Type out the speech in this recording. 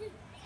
Hey,